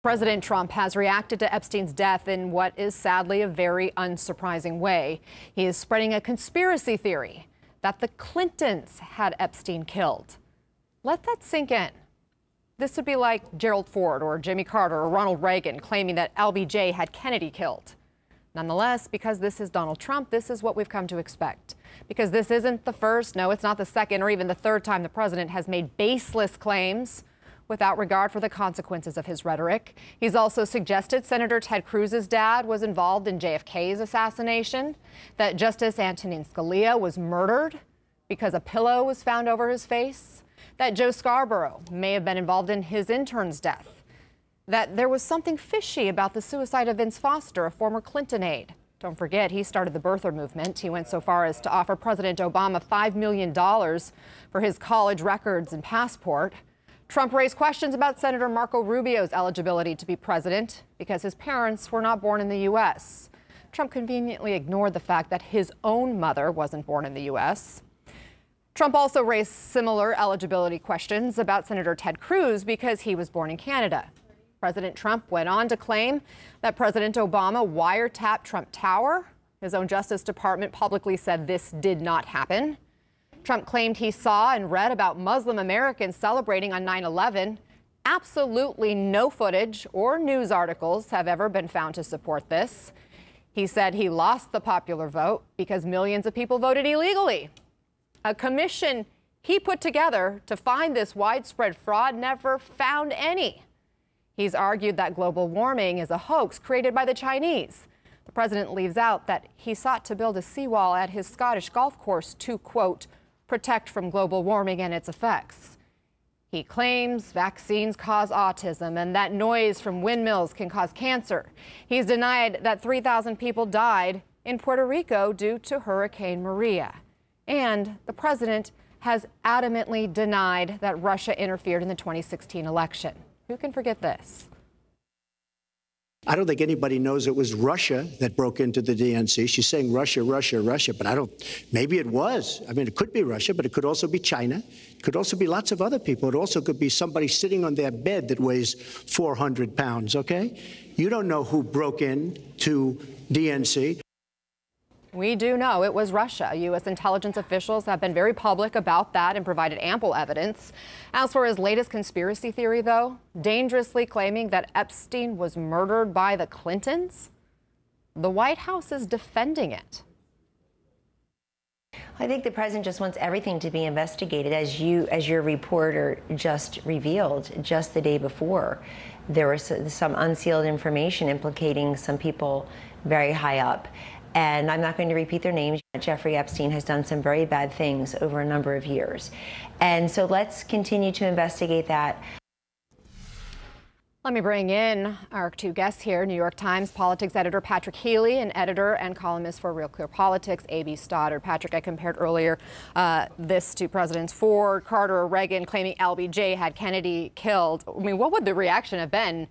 President Trump has reacted to Epstein's death in what is sadly a very unsurprising way. He is spreading a conspiracy theory that the Clintons had Epstein killed. Let that sink in. This would be like Gerald Ford or Jimmy Carter or Ronald Reagan claiming that LBJ had Kennedy killed. Nonetheless, because this is Donald Trump, this is what we've come to expect. Because this isn't the first, no, it's not the second or even the third time the president has made baseless claims without regard for the consequences of his rhetoric. He's also suggested Senator Ted Cruz's dad was involved in JFK's assassination, that Justice Antonin Scalia was murdered because a pillow was found over his face, that Joe Scarborough may have been involved in his intern's death, that there was something fishy about the suicide of Vince Foster, a former Clinton aide. Don't forget, he started the birther movement. He went so far as to offer President Obama $5 million for his college records and passport. Trump raised questions about Senator Marco Rubio's eligibility to be president because his parents were not born in the U.S. Trump conveniently ignored the fact that his own mother wasn't born in the U.S. Trump also raised similar eligibility questions about Senator Ted Cruz because he was born in Canada. President Trump went on to claim that President Obama wiretapped Trump Tower. His own Justice Department publicly said this did not happen. Trump claimed he saw and read about Muslim Americans celebrating on 9 11. Absolutely no footage or news articles have ever been found to support this. He said he lost the popular vote because millions of people voted illegally. A commission he put together to find this widespread fraud never found any. He's argued that global warming is a hoax created by the Chinese. The president leaves out that he sought to build a seawall at his Scottish golf course to, quote, protect from global warming and its effects. He claims vaccines cause autism and that noise from windmills can cause cancer. He's denied that 3,000 people died in Puerto Rico due to Hurricane Maria. And the president has adamantly denied that Russia interfered in the 2016 election. Who can forget this? I don't think anybody knows it was Russia that broke into the DNC. She's saying Russia, Russia, Russia, but I don't, maybe it was. I mean, it could be Russia, but it could also be China. It could also be lots of other people. It also could be somebody sitting on their bed that weighs 400 pounds, okay? You don't know who broke in to DNC. We do know it was Russia. U.S. intelligence officials have been very public about that and provided ample evidence. As for his latest conspiracy theory, though, dangerously claiming that Epstein was murdered by the Clintons, the White House is defending it. I think the president just wants everything to be investigated, as you, as your reporter just revealed just the day before. There was some unsealed information implicating some people very high up and I'm not going to repeat their names. Jeffrey Epstein has done some very bad things over a number of years. And so let's continue to investigate that. Let me bring in our two guests here New York Times politics editor Patrick Healy and editor and columnist for Real Clear Politics, A.B. Stoddard. Patrick, I compared earlier uh, this to Presidents Ford, Carter, or Reagan claiming LBJ had Kennedy killed. I mean, what would the reaction have been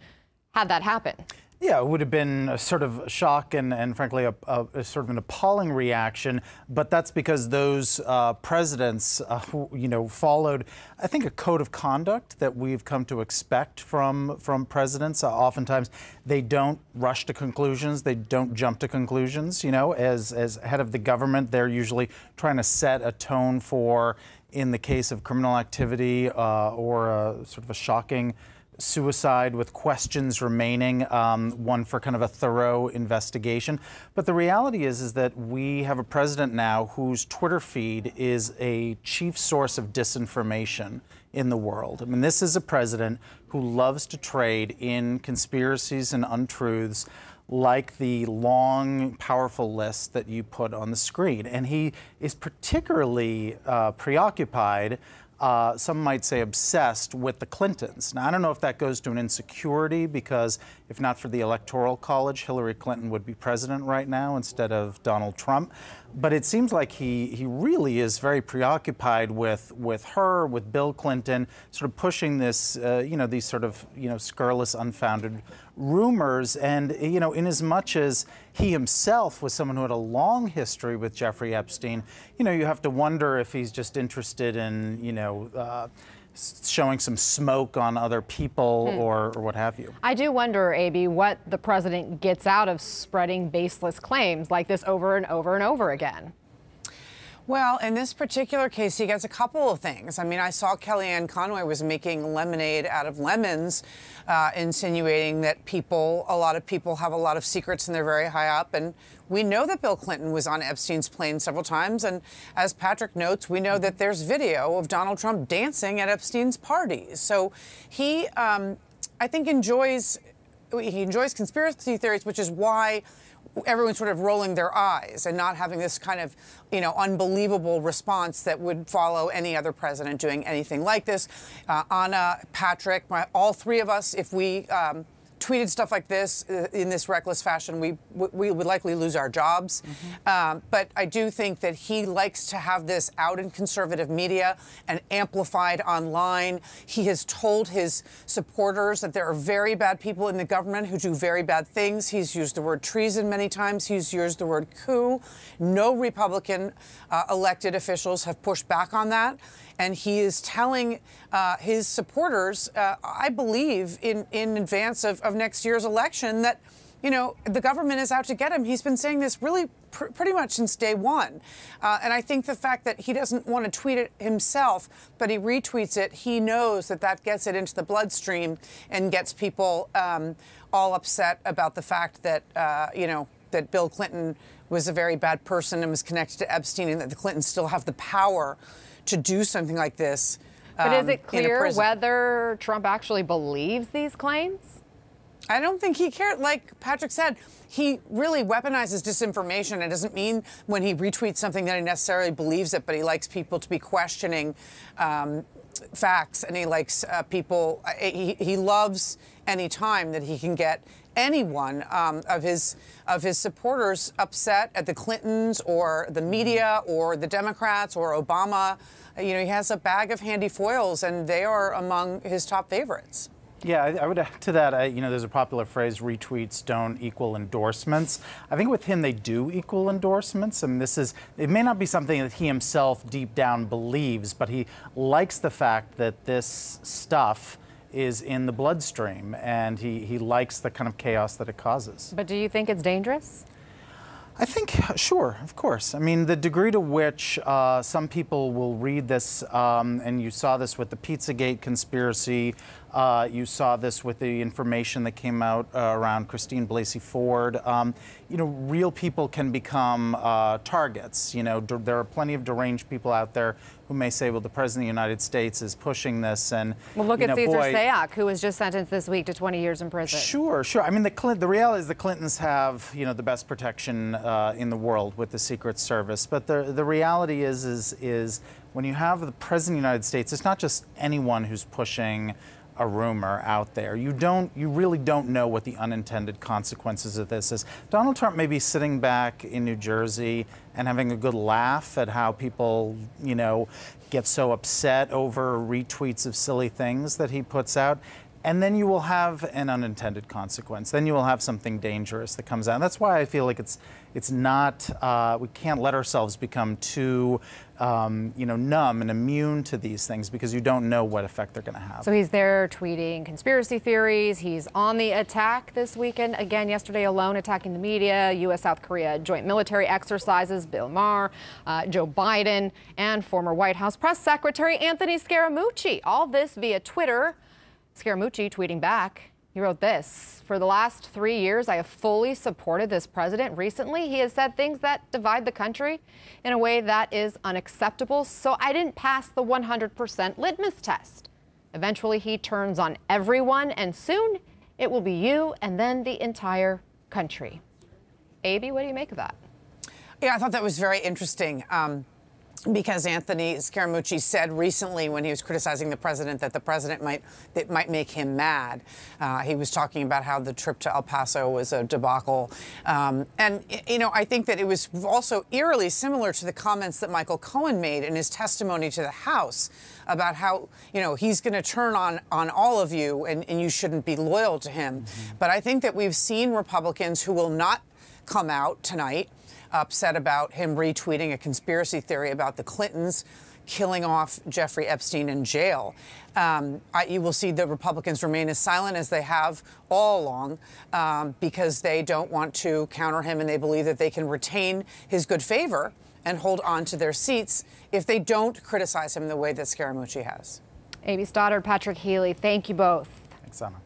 had that happened? Yeah, it would have been a sort of shock and, and frankly, a, a, a sort of an appalling reaction. But that's because those uh, presidents, uh, who, you know, followed, I think, a code of conduct that we've come to expect from from presidents. Uh, oftentimes, they don't rush to conclusions. They don't jump to conclusions. You know, as as head of the government, they're usually trying to set a tone for, in the case of criminal activity uh, or a, sort of a shocking suicide with questions remaining, um, one for kind of a thorough investigation. But the reality is, is that we have a president now whose Twitter feed is a chief source of disinformation in the world. I mean, this is a president who loves to trade in conspiracies and untruths like the long, powerful list that you put on the screen. And he is particularly uh, preoccupied uh, some might say obsessed with the Clintons. Now, I don't know if that goes to an insecurity because if not for the Electoral College, Hillary Clinton would be president right now instead of Donald Trump. But it seems like he, he really is very preoccupied with, with her, with Bill Clinton, sort of pushing this, uh, you know, these sort of, you know, scurrilous, unfounded rumors. And, you know, in as much as he himself was someone who had a long history with Jeffrey Epstein, you know, you have to wonder if he's just interested in, you know, uh, showing some smoke on other people hmm. or, or what have you. I do wonder, AB, what the president gets out of spreading baseless claims like this over and over and over again. Well, in this particular case, he gets a couple of things. I mean, I saw Kellyanne Conway was making lemonade out of lemons, uh, insinuating that people, a lot of people have a lot of secrets and they're very high up. And we know that Bill Clinton was on Epstein's plane several times. And as Patrick notes, we know that there's video of Donald Trump dancing at Epstein's parties. So he, um, I think, enjoys he enjoys conspiracy theories, which is why everyone's sort of rolling their eyes and not having this kind of, you know, unbelievable response that would follow any other president doing anything like this. Uh, Ana, Patrick, my, all three of us, if we um, tweeted stuff like this uh, in this reckless fashion, we we would likely lose our jobs. Mm-hmm. Um, but I do think that he likes to have this out in conservative media and amplified online. He has told his supporters that there are very bad people in the government who do very bad things. He's used the word treason many times. He's used the word coup. No Republican uh, elected officials have pushed back on that and he is telling uh, his supporters, uh, I believe, in, in advance of, of next year's election, that you know, the government is out to get him. He's been saying this really pr- pretty much since day one. Uh, and I think the fact that he doesn't want to tweet it himself, but he retweets it, he knows that that gets it into the bloodstream and gets people um, all upset about the fact that, uh, you know, that Bill Clinton was a very bad person and was connected to Epstein and that the Clintons still have the power to do something like this. But um, is it clear whether Trump actually believes these claims? I don't think he cared. Like Patrick said, he really weaponizes disinformation. It doesn't mean when he retweets something that he necessarily believes it, but he likes people to be questioning um, facts, and he likes uh, people. Uh, he, he loves any time that he can get anyone um, of his of his supporters upset at the Clintons or the media or the Democrats or Obama. You know, he has a bag of handy foils, and they are among his top favorites. Yeah, I, I would add to that. I, you know, there's a popular phrase: retweets don't equal endorsements. I think with him, they do equal endorsements. Mean, this is it may not be something that he himself deep down believes, but he likes the fact that this stuff is in the bloodstream, and he, he likes the kind of chaos that it causes. But do you think it's dangerous? I think, sure, of course. I mean, the degree to which uh, some people will read this, um, and you saw this with the Pizzagate conspiracy, uh, you saw this with the information that came out uh, around Christine Blasey Ford. Um, you know, real people can become uh, targets. You know, there are plenty of deranged people out there who may say, well, the President of the United States is pushing this. And, well, look at know, Cesar boy, Sayoc, who was just sentenced this week to 20 years in prison. Sure, sure. I mean, the, Clint, the reality is the Clintons have, you know, the best protection uh, in the world with the Secret Service. But the, the reality is, is, is when you have the President of the United States, it's not just anyone who's pushing a rumor out there. You don't, you really don't know what the unintended consequences of this is. Donald Trump may be sitting back in New Jersey and having a good laugh at how people, you know, get so upset over retweets of silly things that he puts out. And then you will have an unintended consequence. Then you will have something dangerous that comes out. And that's why I feel like it's it's not, uh, we can't let ourselves become too, um, you know, numb and immune to these things because you don't know what effect they're going to have. So he's there tweeting conspiracy theories. He's on the attack this weekend. Again, yesterday alone, attacking the media, U.S. South Korea joint military exercises, Bill Maher, uh, Joe Biden, and former White House press secretary Anthony Scaramucci. All this via Twitter. Scaramucci tweeting back. He wrote this For the last three years, I have fully supported this president. Recently, he has said things that divide the country in a way that is unacceptable, so I didn't pass the 100% litmus test. Eventually, he turns on everyone, and soon it will be you and then the entire country. AB, what do you make of that? Yeah, I thought that was very interesting. Um, because Anthony Scaramucci said recently when he was criticizing the president that the president might that might make him mad. Uh, he was talking about how the trip to El Paso was a debacle, um, and you know I think that it was also eerily similar to the comments that Michael Cohen made in his testimony to the House about how you know he's going to turn on on all of you and, and you shouldn't be loyal to him. Mm-hmm. But I think that we've seen Republicans who will not come out tonight upset about him retweeting a conspiracy theory about the Clintons killing off Jeffrey Epstein in jail. Um, I, you will see the Republicans remain as silent as they have all along um, because they don't want to counter him and they believe that they can retain his good favor and hold on to their seats if they don't criticize him the way that Scaramucci has. Amy Stoddard, Patrick Healy, thank you both. Thanks, Ana.